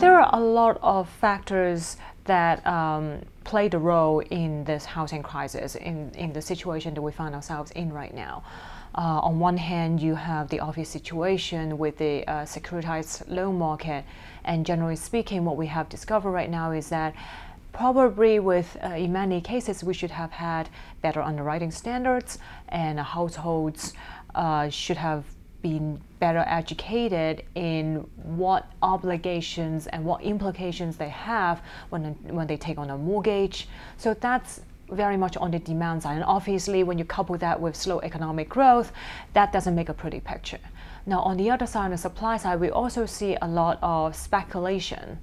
There are a lot of factors that um, played a role in this housing crisis, in, in the situation that we find ourselves in right now. Uh, on one hand, you have the obvious situation with the uh, securitized loan market, and generally speaking, what we have discovered right now is that probably with uh, in many cases we should have had better underwriting standards and households uh, should have been better educated in what obligations and what implications they have when, when they take on a mortgage. So that's very much on the demand side. And obviously, when you couple that with slow economic growth, that doesn't make a pretty picture. Now, on the other side, on the supply side, we also see a lot of speculation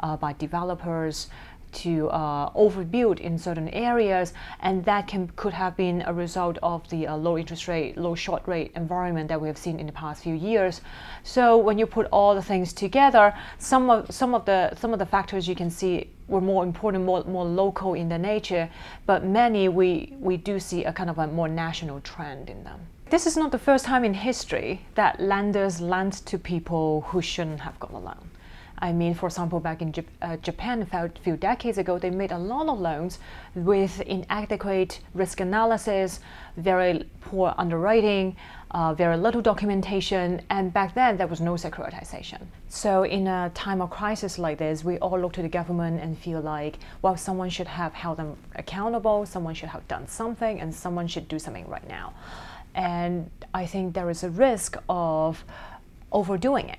uh, by developers to uh, overbuild in certain areas, and that can could have been a result of the uh, low interest rate, low short rate environment that we have seen in the past few years. So when you put all the things together, some of some of the some of the factors you can see were more important, more more local in their nature, but many we we do see a kind of a more national trend in them. This is not the first time in history that lenders lend to people who shouldn't have got a loan. I mean, for example, back in uh, Japan a few decades ago, they made a lot of loans with inadequate risk analysis, very poor underwriting, uh, very little documentation, and back then there was no securitization. So, in a time of crisis like this, we all look to the government and feel like, well, someone should have held them accountable, someone should have done something, and someone should do something right now. And I think there is a risk of overdoing it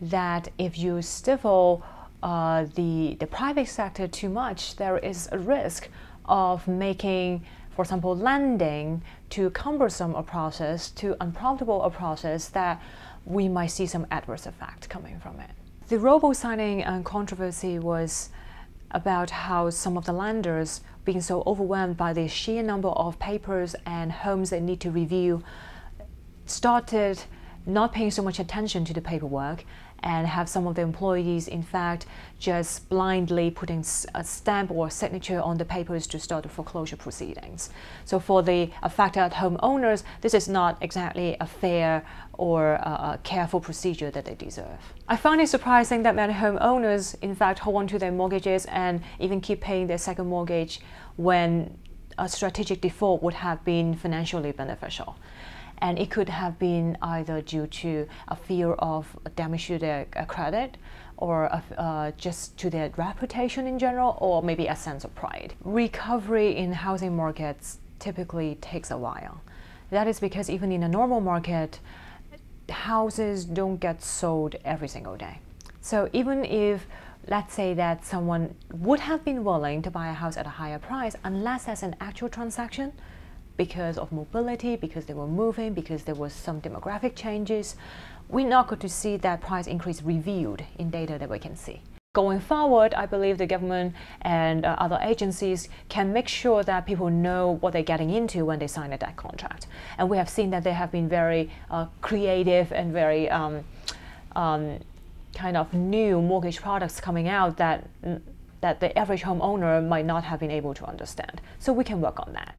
that if you stifle uh, the, the private sector too much, there is a risk of making, for example, lending too cumbersome a process, too unprofitable a process that we might see some adverse effect coming from it. The robo-signing controversy was about how some of the lenders, being so overwhelmed by the sheer number of papers and homes they need to review, started not paying so much attention to the paperwork and have some of the employees, in fact, just blindly putting a stamp or signature on the papers to start the foreclosure proceedings. So for the affected homeowners, this is not exactly a fair or a careful procedure that they deserve. I find it surprising that many homeowners, in fact, hold on to their mortgages and even keep paying their second mortgage when a strategic default would have been financially beneficial and it could have been either due to a fear of damage to their uh, credit or uh, just to their reputation in general, or maybe a sense of pride. Recovery in housing markets typically takes a while. That is because even in a normal market, houses don't get sold every single day. So even if let's say that someone would have been willing to buy a house at a higher price unless there's an actual transaction, because of mobility, because they were moving, because there was some demographic changes, we're not going to see that price increase revealed in data that we can see. Going forward, I believe the government and uh, other agencies can make sure that people know what they're getting into when they sign a debt contract. And we have seen that they have been very uh, creative and very um, um, kind of new mortgage products coming out that that the average homeowner might not have been able to understand. So we can work on that.